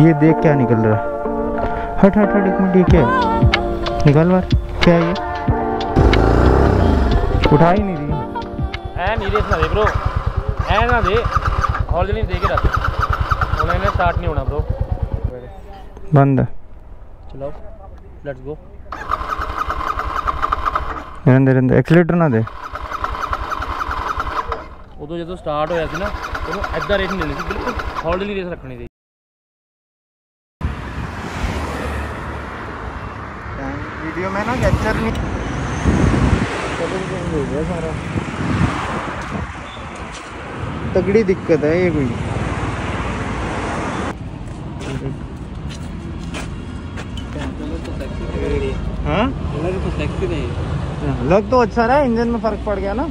ये देख क्या निकल रहा है हट हट हट एक मिनट ये क्या है निकल बार क्या है ये उठा ही नहीं रही ਐ ਨਹੀਂ ਰੇਸ ਨਾ ਦੇ bro ਐ ਨਾ ਦੇ ਹੌਲੀ ਦੇ ਕੇ ਰੱਖ ਹੁਣ ਇਹਨੇ ਸਟਾਰਟ ਨਹੀਂ ਹੋਣਾ bro बंद है ਚਲਾਓ ਲੈਟਸ ਗੋ निरंदर निरंदर एक्सीलेटर ना दे ਉਦੋਂ ਜਦੋਂ ਸਟਾਰਟ ਹੋਇਆ ਸੀ ਨਾ ਉਹਨੂੰ ਐਦਾਂ ਰੇਸ ਨਹੀਂ ਦੇਣੀ ਸੀ ਬਿਲਕੁਲ ਹੌਲੀ ਰੇਸ ਰੱਖਣੀ ਸੀ ना कैप्चर नहीं हो गया सारा तगड़ी दिक्कत है ये कोई। हाँ? लग तो अच्छा रहा इंजन में फ़र्क पड़ गया ना।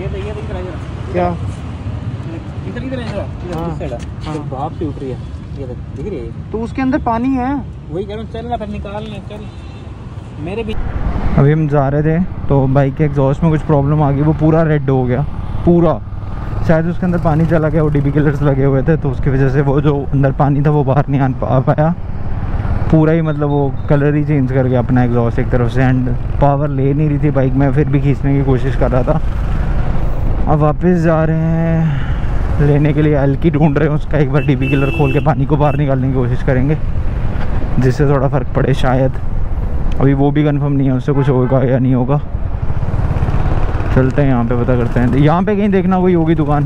ये देखिए दिख रहा है क्या इधर इधर है इधर हाँ, हाँ। तो भाप से उठ रही है। ये दिख रही है। तो उसके अंदर पानी है। वही कह रहा हूँ चल ना फिर निकाल ले चल। मेरे भी अभी हम जा रहे थे तो बाइक के एग्जॉस्ट में कुछ प्रॉब्लम आ गई वो पूरा रेड हो गया पूरा। शायद उसके अंदर पानी चला गया वो डी किलर्स लगे हुए थे तो उसकी वजह से वो जो अंदर पानी था वो बाहर नहीं आ पा पाया। पूरा ही मतलब वो कलर ही चेंज कर गया अपना एग्जॉस्ट एक तरफ़ से एंड पावर ले नहीं रही थी बाइक में फिर भी खींचने की कोशिश कर रहा था। अब वापस जा रहे हैं। लेने के लिए एल की ढूंढ रहे हैं उसका एक बार डी किलर खोल के पानी को बाहर निकालने की कोशिश करेंगे जिससे थोड़ा फ़र्क पड़े शायद। अभी वो भी कंफर्म नहीं है उससे कुछ होगा या नहीं होगा। चलते हैं यहाँ पे पता करते हैं। यहाँ पे कहीं देखना कोई होगी दुकान।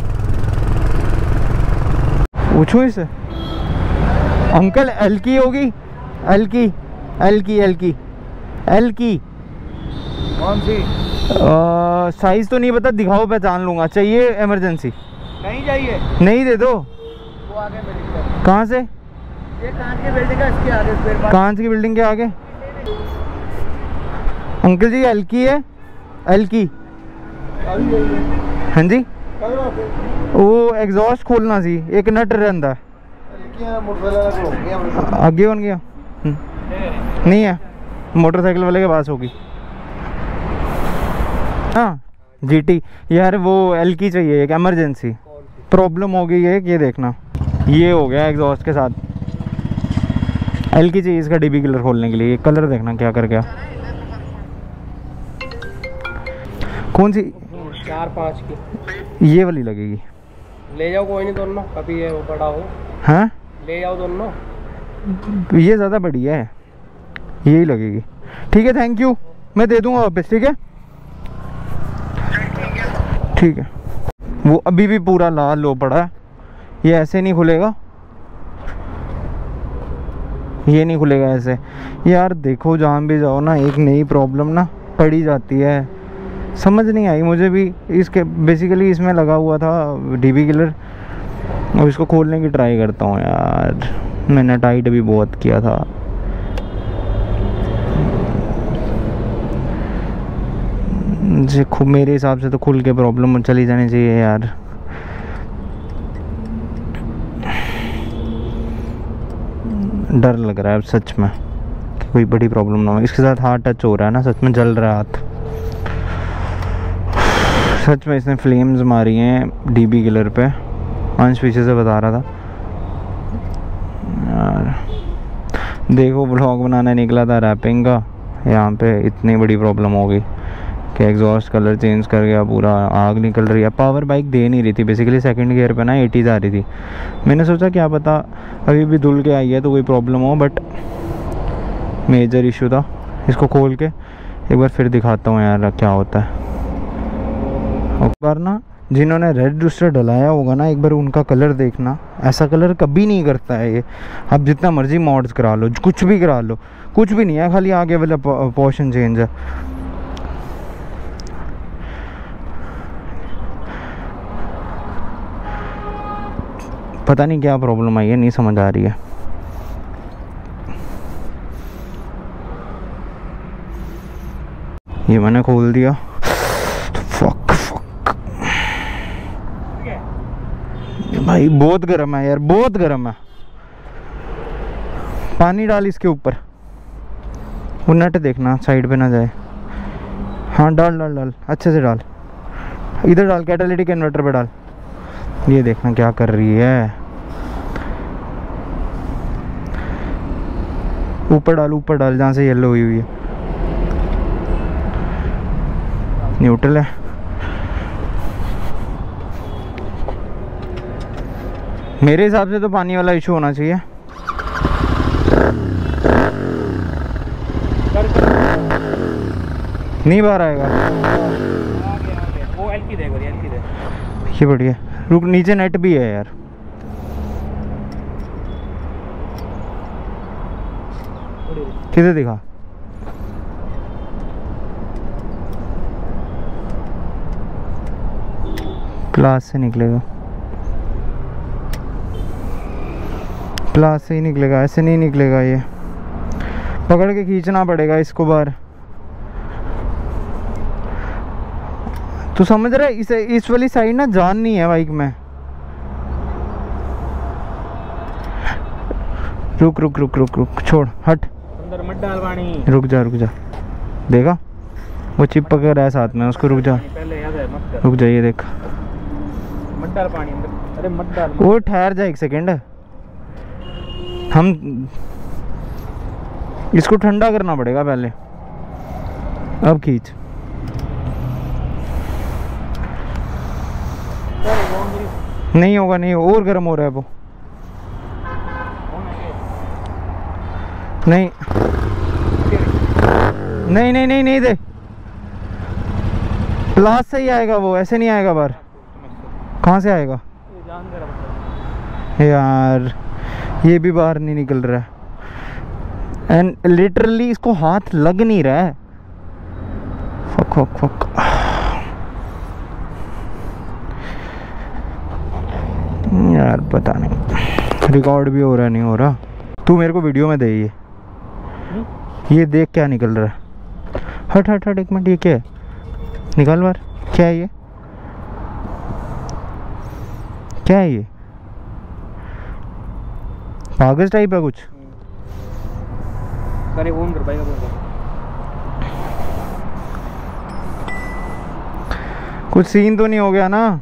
पूछो इसे। अंकल एल की होगी? एल की एल की एल की एल की कौन सी? साइज़ तो नहीं पता दिखाओ पहचान लूँगा। चाहिए इमरजेंसी नहीं चाहिए नहीं दे दो। वो आगे कहाँ से? ये कांच की बिल्डिंग है इसके आगे कांच की बिल्डिंग के आगे। अंकल जी एल की है? एल की। हाँ। जी। वो एग्जॉस्ट खोलना सी एक नट रहता आगे बन गया। हम्म। नहीं है मोटरसाइकिल वाले के पास होगी। हाँ जीटी यार वो एल की चाहिए एक इमरजेंसी प्रॉब्लम हो गई है ये देखना। ये हो गया एग्जॉस्ट के साथ। एल की चाहिए इसका डीबी कलर खोलने के लिए। कलर देखना क्या कर गया। कौन सी? चार पाँच की। ये वाली लगेगी। ले जाओ कोई नहीं दोनों। कभी ये वो बड़ा हो। हाँ? ले जाओ दोनों। ये ज़्यादा बढ़िया है। यही लगेगी। ठीक है थैंक यू मैं दे दूँगा वापस ठीक है? ठीक है। वो अभी भी पूरा लाल लो पड़ा है। ये ऐसे नहीं खुलेगा। ये नहीं खुलेगा ऐसे। यार देखो, जहाँ भी जाओ ना, एक नई प्रॉब्लम ना पड़ी जाती है। समझ नहीं आई मुझे भी। इसके बेसिकली इसमें लगा हुआ था डीबी किलर अब इसको खोलने की ट्राई करता हूँ यार। मैंने टाइट भी बहुत किया था। जी खु, मेरे हिसाब से तो खुल के प्रॉब्लम चली जानी चाहिए यार। डर लग रहा है अब सच में कि कोई बड़ी प्रॉब्लम ना हो। इसके साथ हाथ टच हो रहा है ना, सच में जल रहा है हाथ। सच में इसने फ्लेम्स मारी हैं डीबी किलर पे। अंश पीछे से बता रहा था। यार, देखो ब्लॉग बनाने निकला था रैपिंग का। यहाँ पे इतनी बड़ी प्रॉब्लम हो गई। कि एग्जॉस्ट कलर चेंज कर गया, पूरा आग निकल रही है। पावर बाइक दे नहीं रही थी बेसिकली सेकंड गियर पे ना एटीज आ रही थी। मैंने सोचा, क्या पता अभी भी धुल के आई है तो कोई प्रॉब्लम हो बट मेजर इशू था। इसको खोल के एक बार फिर दिखाता हूँ यार, क्या होता है। एक बार ना जिन्होंने रेड रूस्टर डलाया होगा ना, एक बार उनका कलर देखना। ऐसा कलर कभी नहीं करता है ये। आप जितना मर्ज़ी मॉड्स करा लो, कुछ भी करा लो। कुछ भी नहीं है, खाली आगे वाला पोर्शन चेंज है। पता नहीं क्या प्रॉब्लम आई है, नहीं समझ आ रही है। ये मैंने खोल दिया। फक फक भाई, बहुत गर्म है यार, बहुत गर्म है। पानी डाल इसके ऊपर। वो नट देखना, साइड पे ना जाए। हाँ डाल डाल डाल। अच्छे से डाल। इधर डाल कैटालिटिक इन्वर्टर पे डाल। ये देखना क्या कर रही है। ऊपर डाल ऊपर डाल जहाँ से येलो हुई हुई है। न्यूट्रल है। मेरे हिसाब से तो पानी वाला इशू होना चाहिए। नहीं बाहर आएगा। ये बढ़िया। रुक नीचे नेट भी है यार। किधर दिखा। प्लास से निकलेगा। क्लास से ही निकलेगा, ऐसे नहीं निकलेगा ये। पकड़ के खींचना पड़ेगा इसको बाहर तू समझ रहा है, इस इस वाली साइड ना जान नहीं है बाइक में। रुक रुक रुक रुक रुक, छोड़, हट। अंदर मत डाल पानी। रुक जा रुक जा। देखा? वो चिपक रहा है साथ में उसको रुक जा। पहले याद है मत कर। रुक जा ये देख। मत डाल पानी अंदर। अरे मत डाल वो ठहर जा एक सेकेंड। हम इसको ठंडा करना पड़ेगा पहले। अब खींच। नहीं होगा नहीं और गर्म हो रहा है वो। नहीं। नहीं नहीं नहीं नहीं, दे। लास्ट से ही आएगा वो, ऐसे नहीं आएगा बार। कहाँ से आएगा? यार, ये भी बाहर नहीं निकल रहा। है एंड लिटरली इसको हाथ लग नहीं रहा है। फक फक फक यार, पता नहीं। रिकॉर्ड भी हो रहा, नहीं हो रहा। तू मेरे को वीडियो में दे ये। ये देख क्या निकल रहा है। हट हट हट एक मिनट ये क्या है? निकाल बार। क्या है ये? क्या है ये? कागज़ टाइप है कुछ। अरे फ़ोन कर कुछ सीन तो नहीं हो गया ना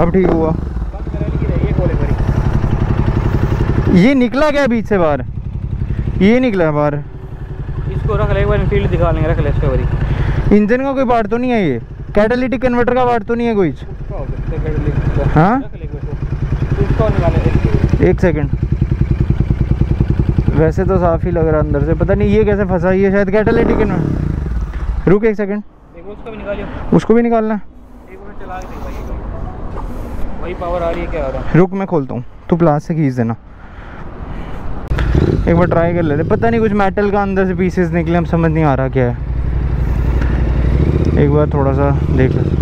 अब ठीक हुआ। ये निकला क्या बीच से बाहर? ये निकला बाहर। इसको रख ले एक बार फ़ील्ड दिखा लेंगे रख ले इसको भरी इंजन का कोई पार्ट तो नहीं है ये? कैटालिटिक कन्वर्टर का पार्ट तो नहीं है कोई? हो? एक बार सेकंड वैसे तो साफ़ ही लग रहा अंदर से। पता नहीं ये कैसे फंसा ये शायद कैटालिटिक कन्वर्टर रुक एक सेकंड उसको भी उसको भी निकालना। है एक बार चला के देख भाई वही पावर आ रही है, क्या हो रहा है? रुक, मैं खोलता हूँ। तू प्लास से खींच देना। एक बार ट्राई कर लेते पता नहीं कुछ मेटल का अंदर से पीसेस निकले, हम समझ नहीं आ रहा क्या है। एक बार थोड़ा सा देख ले।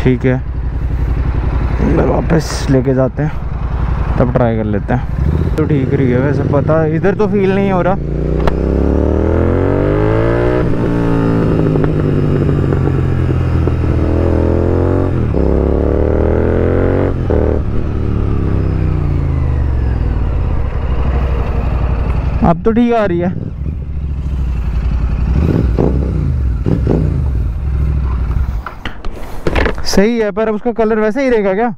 ठीक है। वापस लेके जाते हैं। तब ट्राई कर लेते हैं। तो ठीक रही है वैसे पता इधर तो फील नहीं हो रहा। अब तो ठीक आ रही है। सही है पर उसका कलर वैसे ही रहेगा क्या?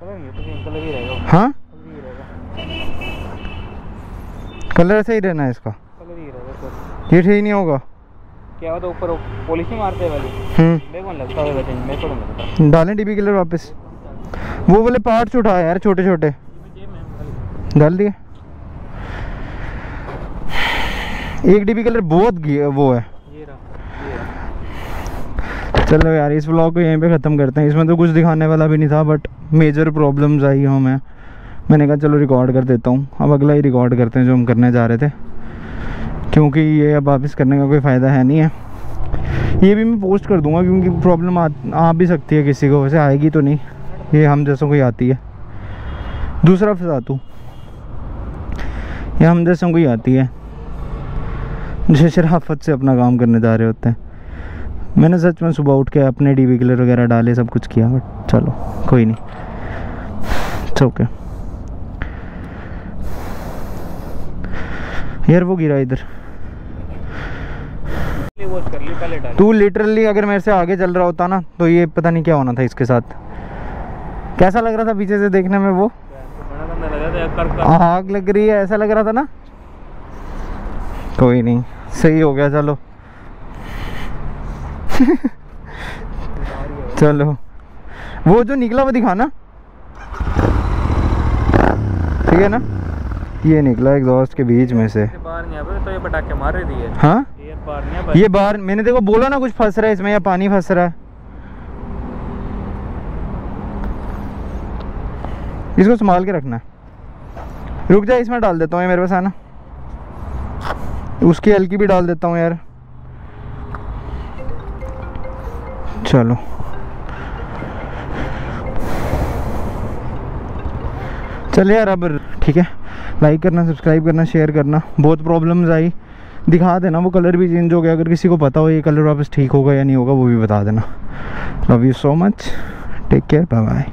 कलर नहीं तो कलर ही रहेगा। हाँ ही रहेगा कलर ऐसे ही रहना है इसका। कलर ही रहेगा ये ठीक नहीं होगा। क्या होता है ऊपर पॉलिश नहीं मारते हैं वाली? हम्म। मेरे को लगता होगा चेंज मेरे को लगता। डालें डीबी कलर वापस। वो वाले पार्ट्स उठा यार छोटे छोटे। डाल दिए। एक डीबी कलर बहुत वो है। ये रहा ये रहा। चलो यार इस व्लॉग को यहीं पे ख़त्म करते हैं। इसमें तो कुछ दिखाने वाला भी नहीं था बट मेजर प्रॉब्लम्स आई हमें। मैंने कहा चलो रिकॉर्ड कर देता हूँ। अब अगला ही रिकॉर्ड करते हैं जो हम करने जा रहे थे। क्योंकि ये अब वापस करने का कोई फ़ायदा है नहीं है। ये भी मैं पोस्ट कर दूँगा क्योंकि प्रॉब्लम आ, आ भी सकती है किसी को। वैसे आएगी तो नहीं। ये हम जैसों को ही आती है। दूसरा फिजातू ये हम जैसों को ही आती है। जो शराफत से अपना काम करने जा रहे होते हैं। मैंने सच में सुबह उठ के अपने डी किलर वगैरह डाले सब कुछ किया बट चलो कोई नहीं। ओके यार वो गिरा इधर। तू लिटरली अगर मेरे से आगे चल रहा होता ना तो ये पता नहीं क्या होना था इसके साथ। कैसा लग रहा था पीछे से देखने में वो? आग लग रही है, ऐसा लग रहा था ना? कोई नहीं, सही हो गया, चलो। चलो। वो जो निकला वो दिखाना ठीक है ना? ये निकला एग्जॉस्ट के बीच में से। तो ये पटाखे मार रही थी हाँ? ये बाहर ये मैंने देखो बोला ना कुछ फंस रहा है इसमें या पानी फंस रहा है। इसको संभाल के रखना। है रुक जा इसमें डाल देता हूँ मेरे पास है ना? उसकी हल्की भी डाल देता हूँ यार। चलो। चल यार अब ठीक है। लाइक करना सब्सक्राइब करना शेयर करना। बहुत प्रॉब्लम्स आई। दिखा देना वो कलर भी चेंज हो गया। अगर किसी को पता हो ये कलर वापस ठीक होगा या नहीं होगा, वो भी बता देना। Love you so much take care bye bye